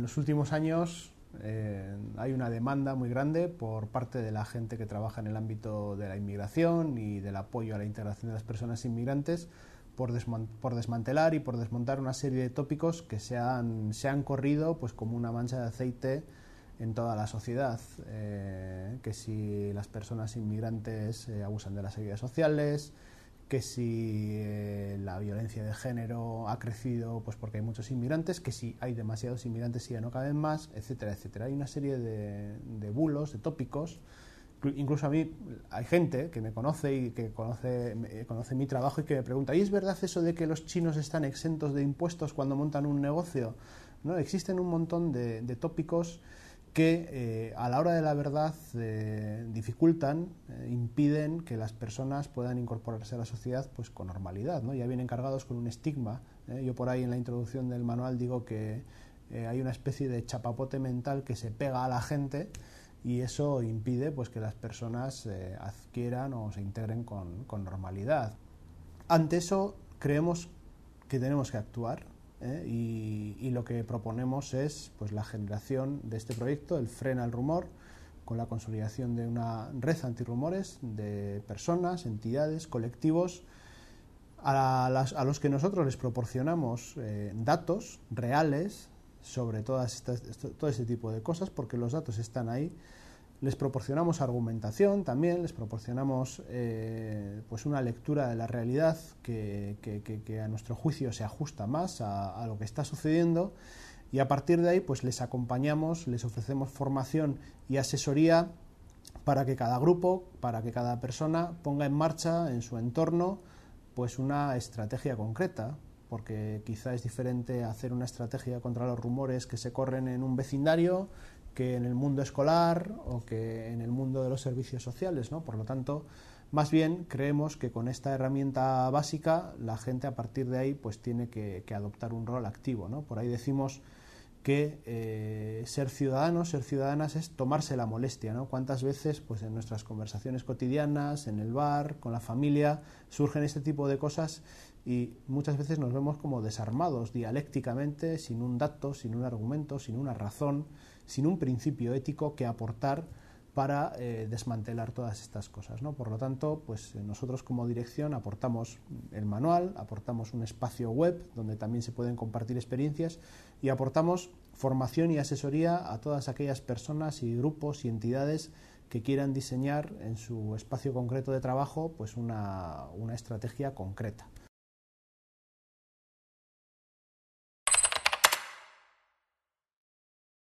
En los últimos años eh, hay una demanda muy grande por parte de la gente que trabaja en el ámbito de la inmigración y del apoyo a la integración de las personas inmigrantes por, desmantelar y por desmontar una serie de tópicos que se han, corrido pues como una mancha de aceite en toda la sociedad, eh, que si las personas inmigrantes eh, abusan de las ayudas sociales, que si eh, la violencia de género ha crecido pues porque hay muchos inmigrantes, que si hay demasiados inmigrantes y ya no caben más, etcétera, etcétera. Hay una serie de, bulos, de tópicos. Incluso a mí hay gente que me conoce y que conoce, conoce mi trabajo y que me pregunta, ¿y es verdad eso de que los chinos están exentos de impuestos cuando montan un negocio? ¿No? Existen un montón de, de tópicos que eh, a la hora de la verdad eh, dificultan, eh, impiden que las personas puedan incorporarse a la sociedad pues con normalidad, ¿no? Ya vienen cargados con un estigma. Yo por ahí en la introducción del manual digo que hay una especie de chapapote mental que se pega a la gente y eso impide pues que las personas adquieran o se integren con, con normalidad. Ante eso creemos que tenemos que actuar ¿eh? y, lo que proponemos es pues, la generación de este proyecto, el Frena al Rumor, con la consolidación de una red antirrumores de personas, entidades, colectivos, a, a los que nosotros les proporcionamos eh, datos reales sobre todas estas, todo este tipo de cosas, porque los datos están ahí les proporcionamos argumentación también, les proporcionamos eh, pues una lectura de la realidad que, a nuestro juicio se ajusta más a, lo que está sucediendo. Y a partir de ahí pues les acompañamos, les ofrecemos formación y asesoría para que cada grupo, para que cada persona ponga en marcha en su entorno pues una estrategia concreta, porque quizá es diferente hacer una estrategia contra los rumores que se corren en un vecindario que en el mundo escolar o que en el mundo de los servicios sociales, ¿no? Por lo tanto, más bien creemos que con esta herramienta básica la gente a partir de ahí pues tiene que, adoptar un rol activo, ¿no? Por ahí decimos que eh, ser ciudadanos, ser ciudadanas es tomarse la molestia, ¿no? Cuántas veces, pues en nuestras conversaciones cotidianas, en el bar, con la familia, surgen este tipo de cosas y muchas veces nos vemos como desarmados dialécticamente, sin un dato, sin un argumento, sin una razón, sin un principio ético que aportar para eh, desmantelar todas estas cosas. ¿no? Por lo tanto, pues eh, nosotros como dirección aportamos el manual, aportamos un espacio web donde también se pueden compartir experiencias y aportamos formación y asesoría a todas aquellas personas y grupos y entidades que quieran diseñar en su espacio concreto de trabajo pues una, una estrategia concreta.